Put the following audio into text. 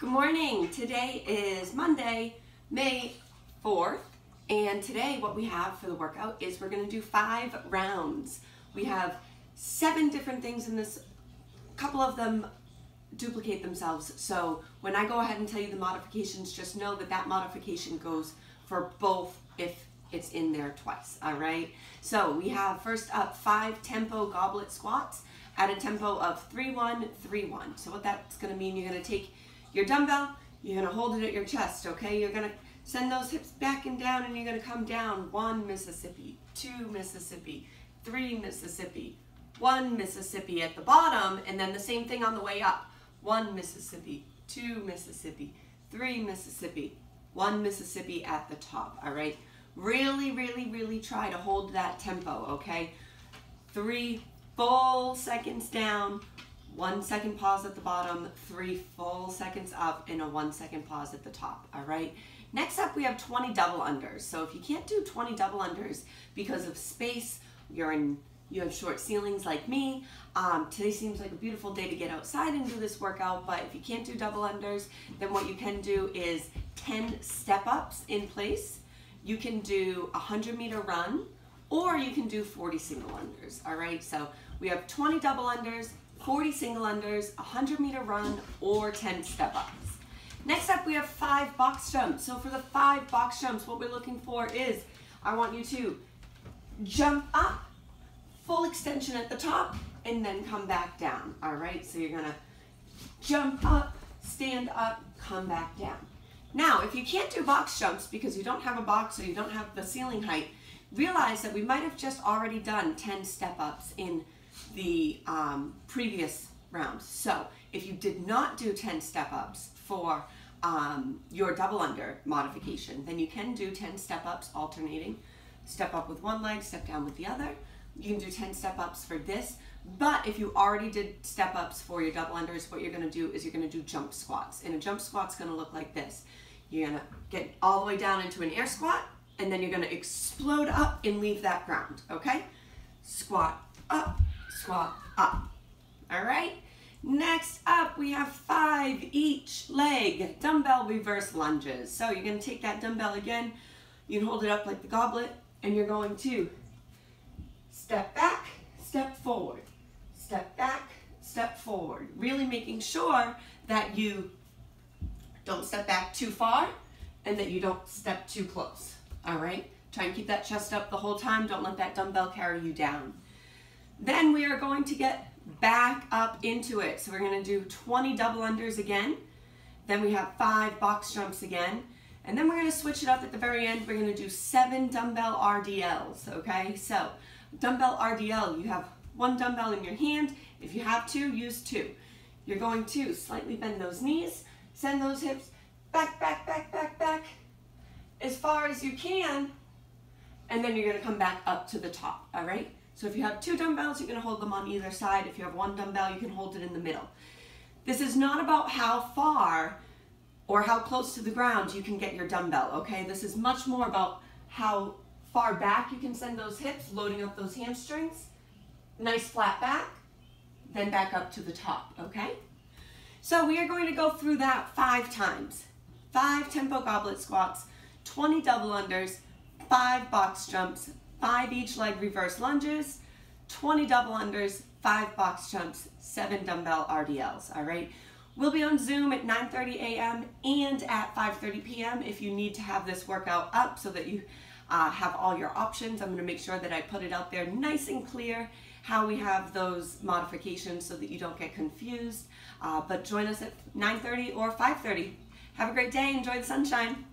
Good morning. Today is Monday, May 4th, and today what we have for the workout is we're going to do five rounds. We have seven different things in this, a couple of them duplicate themselves. So when I go ahead and tell you the modifications, just know that that modification goes for both if it's in there twice, all right? So we have first up five tempo goblet squats at a tempo of 3-1, 3-1. So what that's gonna mean, you're gonna take your dumbbell, you're gonna hold it at your chest, okay? You're gonna send those hips back and down and you're gonna come down one Mississippi, two Mississippi, three Mississippi, one Mississippi at the bottom, and then the same thing on the way up. One Mississippi, two Mississippi, three Mississippi, one Mississippi at the top, all right? Really, really, really try to hold that tempo, okay? Three full seconds down, one second pause at the bottom, three full seconds up, and a one second pause at the top, all right? Next up, we have 20 double unders. So if you can't do 20 double unders because of space, you're in, you have short ceilings like me, um, today seems like a beautiful day to get outside and do this workout, but if you can't do double unders, then what you can do is 10 step ups in place. You can do a 100 meter run, or you can do 40 single unders, all right? So we have 20 double unders, 40 single unders, 100 meter run, or 10 step ups. Next up, we have five box jumps. So for the five box jumps, what we're looking for is, I want you to jump up, full extension at the top, and then come back down, all right? So you're gonna jump up, stand up, come back down. Now, if you can't do box jumps because you don't have a box or you don't have the ceiling height, realize that we might have just already done 10 step-ups in the um, previous rounds. So if you did not do 10 step-ups for um, your double under modification, then you can do 10 step-ups alternating. Step up with one leg, step down with the other. You can do 10 step-ups for this. But if you already did step-ups for your double unders, what you're gonna do is you're gonna do jump squats. And a jump squat's gonna look like this. You're gonna get all the way down into an air squat, and then you're gonna explode up and leave that ground, okay? Squat up, squat up, all right? Next up, we have five each leg dumbbell reverse lunges. So you're gonna take that dumbbell again, you can hold it up like the goblet, and you're going to step back, step forward, step back, step forward. Really making sure that you don't step back too far and that you don't step too close, all right? Try and keep that chest up the whole time. Don't let that dumbbell carry you down. Then we are going to get back up into it. So we're gonna do 20 double unders again. Then we have five box jumps again. And then we're gonna switch it up at the very end. We're gonna do seven dumbbell RDLs, okay? So dumbbell RDL, you have one dumbbell in your hand. If you have two, use two. You're going to slightly bend those knees, send those hips back, back, back, back, back, as far as you can, and then you're gonna come back up to the top, all right? So if you have two dumbbells, you're gonna hold them on either side. If you have one dumbbell, you can hold it in the middle. This is not about how far or how close to the ground you can get your dumbbell, okay? This is much more about how far back you can send those hips, loading up those hamstrings. Nice flat back, then back up to the top, okay? So we are going to go through that five times. Five tempo goblet squats, 20 double unders, five box jumps, five each leg reverse lunges, 20 double unders, five box jumps, seven dumbbell RDLs, all right? We'll be on Zoom at 9.30 a.m. and at 5.30 p.m. if you need to have this workout up so that you uh, have all your options. I'm gonna make sure that I put it out there nice and clear how we have those modifications so that you don't get confused. Uh, but join us at 9.30 or 5.30. Have a great day, enjoy the sunshine.